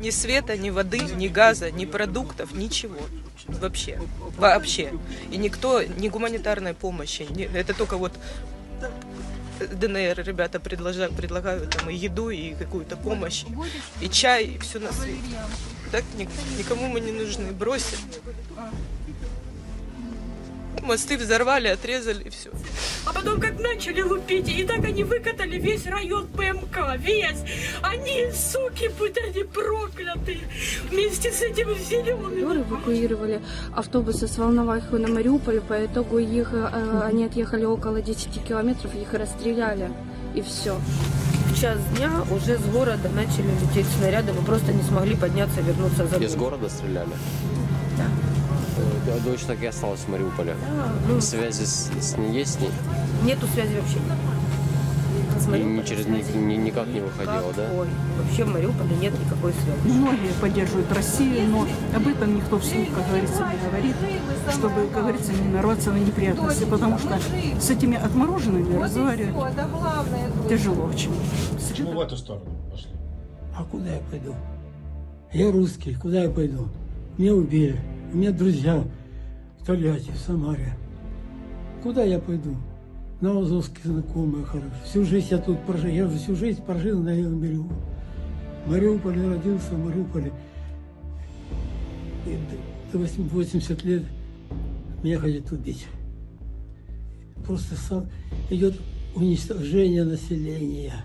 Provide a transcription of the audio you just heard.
Ни света, ни воды, ни газа, ни продуктов, ничего. Вообще. Вообще. И никто, ни гуманитарной помощи. ни- это только вот ДНР ребята предложа- предлагают там и еду, и какую-то помощь, и чай, и все на свете. Так ни- никому мы не нужны. Бросили. Мосты взорвали, отрезали, и все. А потом как начали лупить, и так они выкатали весь район ПМК, весь. Они, суки, будь они проклятые, вместе с этим зеленым. эвакуировали автобусы с Волновахи на Мариуполь, по итогу их, э, они отъехали около 10 километров, их расстреляли, и все. В час дня уже с города начали лететь снаряды, мы просто не смогли подняться, вернуться за Из города стреляли? Да. Дочь так и осталась в Мариуполе. Да, ну, Связи с, с ней есть с ней? нету связи вообще. С И ни через ни- ни- никак не выходила, да? никакой. Вообще в Мариуполе нет никакой связи. Многие поддерживают Россию, но об этом никто вслух, как говорится, не говорит, чтобы, как говорится, не нарваться на неприятности, потому что с этими отмороженными разговаривать тяжело очень. Почему в эту сторону пошли? А куда я пойду? Я русский, куда я пойду? Меня убили. У меня друзья в Тольятти, в Самаре. Куда я пойду? На Азовске знакомые хорошие. Всю жизнь я тут прожил. Я всю жизнь прожил на левом берегу. В Мариуполе родился, в Мариуполе. И до 80 лет меня хотят убить. Просто сам идет уничтожение населения.